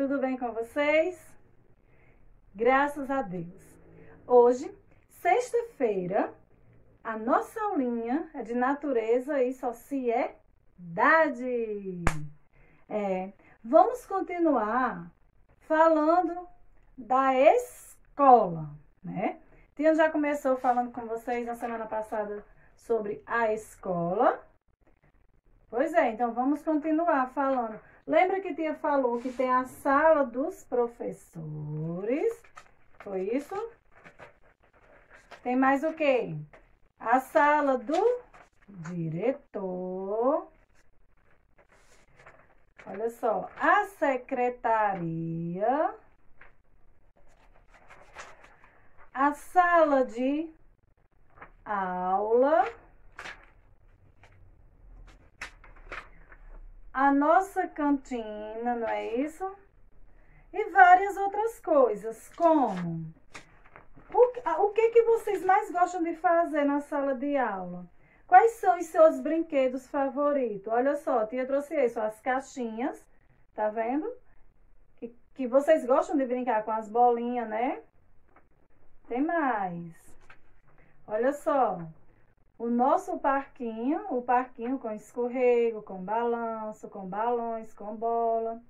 tudo bem com vocês? Graças a Deus. Hoje, sexta-feira, a nossa aulinha é de natureza e sociedade. É, vamos continuar falando da escola, né? Tia já começou falando com vocês na semana passada sobre a escola. Pois é, então vamos continuar falando. Lembra que tia falou que tem a sala dos professores? Foi isso? Tem mais o quê? A sala do diretor. Olha só, a secretaria. A sala de aula. A nossa cantina, não é isso? E várias outras coisas, como o, o que, que vocês mais gostam de fazer na sala de aula? Quais são os seus brinquedos favoritos? Olha só, tia trouxe isso, as caixinhas, tá vendo? Que, que vocês gostam de brincar com as bolinhas, né? Tem mais. Olha só, o nosso parquinho, o parquinho com escorrego, com balanço, com balões, com bola.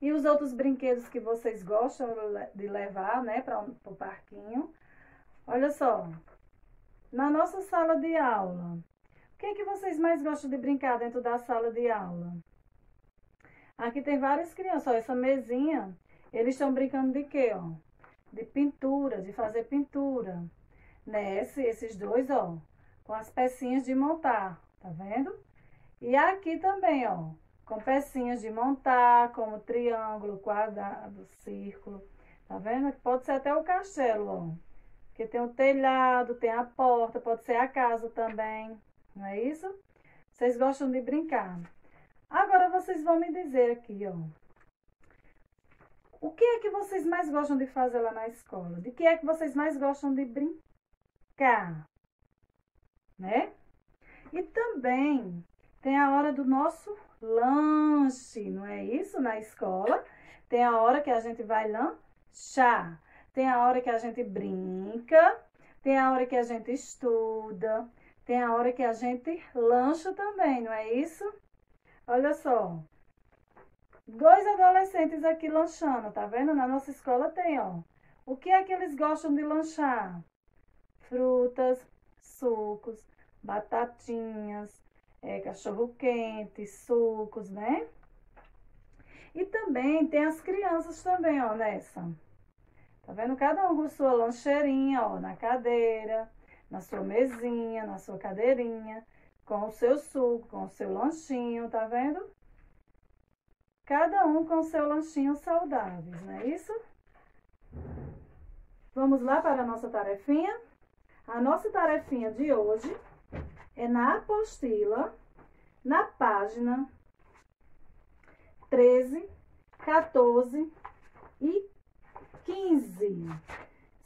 E os outros brinquedos que vocês gostam de levar, né, para o parquinho. Olha só, na nossa sala de aula, o que, é que vocês mais gostam de brincar dentro da sala de aula? Aqui tem várias crianças, ó, essa mesinha, eles estão brincando de quê, ó? De pintura, de fazer pintura. Nesse, esses dois, ó, com as pecinhas de montar, tá vendo? E aqui também, ó, com pecinhas de montar, como triângulo, quadrado, círculo, tá vendo? Pode ser até o castelo, ó, porque tem o telhado, tem a porta, pode ser a casa também, não é isso? Vocês gostam de brincar. Agora vocês vão me dizer aqui, ó, o que é que vocês mais gostam de fazer lá na escola? De que é que vocês mais gostam de brincar? Né? E também tem a hora do nosso lanche, não é isso? Na escola. Tem a hora que a gente vai lanchar. Tem a hora que a gente brinca. Tem a hora que a gente estuda. Tem a hora que a gente lancha também, não é isso? Olha só. Dois adolescentes aqui lanchando, tá vendo? Na nossa escola tem, ó. O que é que eles gostam de lanchar? Frutas, sucos, batatinhas, é, cachorro-quente, sucos, né? E também tem as crianças também, ó, nessa. Tá vendo? Cada um com sua lancheirinha, ó, na cadeira, na sua mesinha, na sua cadeirinha, com o seu suco, com o seu lanchinho, tá vendo? Cada um com o seu lanchinho saudáveis, não é isso? Vamos lá para a nossa tarefinha? A nossa tarefinha de hoje é na apostila, na página 13, 14 e 15.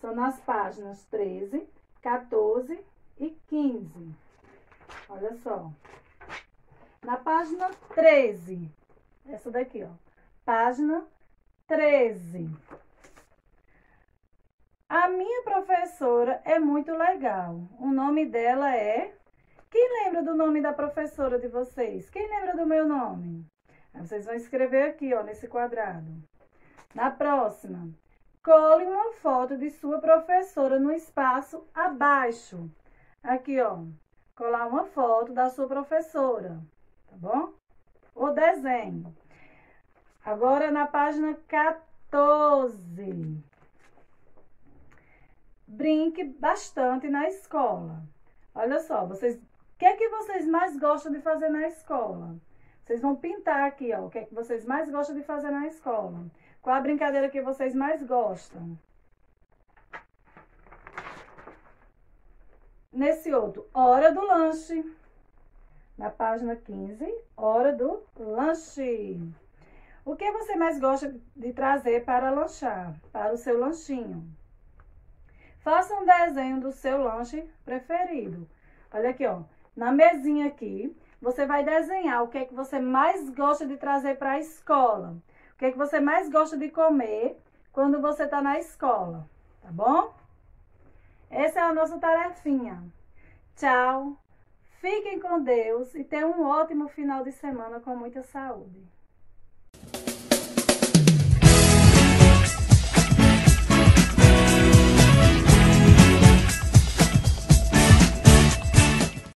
São nas páginas 13, 14 e 15. Olha só. Na página 13, essa daqui, ó. Página 13. A minha professora é muito legal. O nome dela é. Quem lembra do nome da professora de vocês? Quem lembra do meu nome? Vocês vão escrever aqui, ó, nesse quadrado. Na próxima, cole uma foto de sua professora no espaço abaixo. Aqui, ó, colar uma foto da sua professora, tá bom? O desenho. Agora na página 14 brinque bastante na escola. Olha só, vocês, o que é que vocês mais gostam de fazer na escola? Vocês vão pintar aqui, ó, o que é que vocês mais gostam de fazer na escola. Qual a brincadeira que vocês mais gostam? Nesse outro, hora do lanche. Na página 15, hora do lanche. O que você mais gosta de trazer para lanchar, para o seu lanchinho? Faça um desenho do seu lanche preferido. Olha aqui, ó. Na mesinha aqui, você vai desenhar o que é que você mais gosta de trazer para a escola. O que, é que você mais gosta de comer quando você está na escola, tá bom? Essa é a nossa tarefinha. Tchau. Fiquem com Deus e tenham um ótimo final de semana com muita saúde.